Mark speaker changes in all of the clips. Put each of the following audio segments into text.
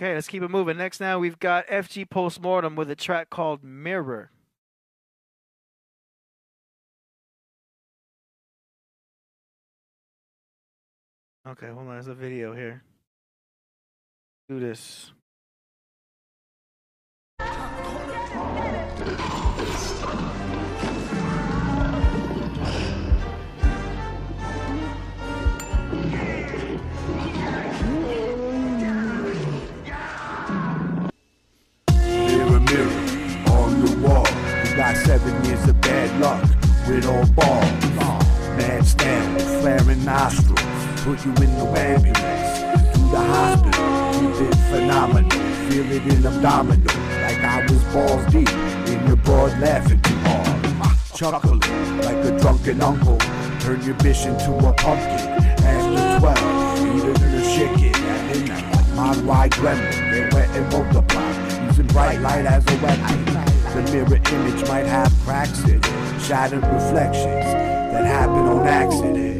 Speaker 1: Okay, let's keep it moving. Next, now we've got FG Postmortem with a track called Mirror. Okay, hold on. There's a video here. Do this.
Speaker 2: All balls. Mad stamp, flaring nostrils. Put you in the ambulance to the hospital. Keep it phenomenal. Feel it in abdominal. Like I was balls deep in your broad laughing too hard. Chuckling like a drunken uncle. Turn your bitch into a pumpkin. After 12, eat a chicken. At midnight, Mogwai gremlin. Get wet and multiply. Using bright light as a weapon. The mirror image might have cracks in it. Shattered reflections that happen on accident.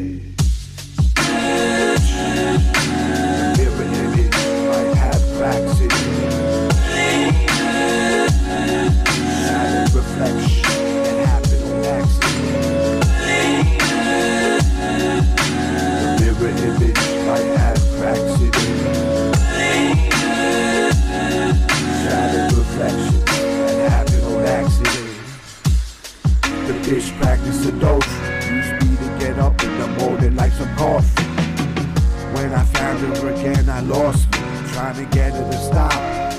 Speaker 2: Lost me. Trying to get her to stop,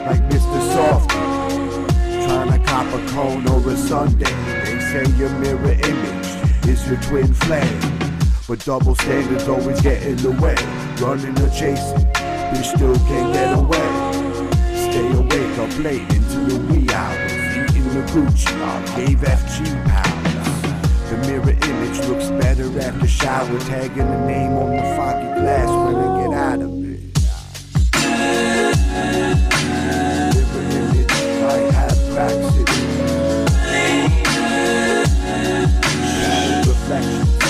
Speaker 2: like Mr. Softee. Trying to cop a cone a Sunday. They say your mirror image is your twin flame. But double standards always get in the way. Running or chasing, you still can't get away. Stay awake up late into the wee hours. Eating the Gucci, gave FG powers. The mirror image looks better after shower. Tagging the name on the foggy glass when I get out of it. Mirror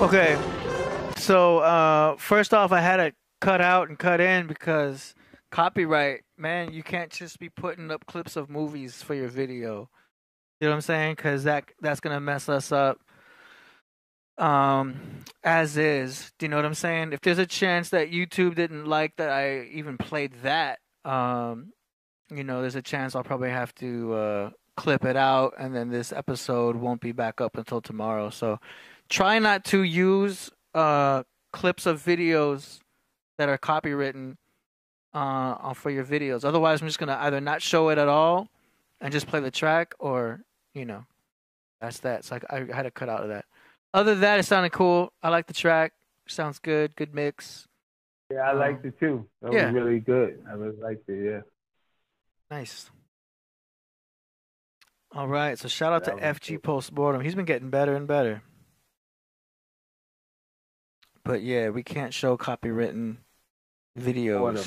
Speaker 1: Okay. So uh, first off, I had to cut out and cut in because copyright. Man, you can't just be putting up clips of movies for your video. You know what I'm saying? Because that that's gonna mess us up. Um, as is. Do you know what I'm saying? If there's a chance that YouTube didn't like that I even played that, um, you know, there's a chance I'll probably have to uh, clip it out, and then this episode won't be back up until tomorrow. So try not to use uh, clips of videos that are copywritten uh, for your videos. Otherwise, I'm just gonna either not show it at all and just play the track, or you know, that's that. So I, I had to cut out of that. Other than that, it sounded cool. I like the track. Sounds good. Good mix.
Speaker 3: Yeah, I
Speaker 1: Um,
Speaker 3: liked it too. That
Speaker 1: yeah.
Speaker 3: was really good. I really liked it. Yeah.
Speaker 1: Nice. All right. So shout out to
Speaker 3: That was
Speaker 1: FG Postmortem. He's been getting better and better. But yeah, we can't show copywritten videos.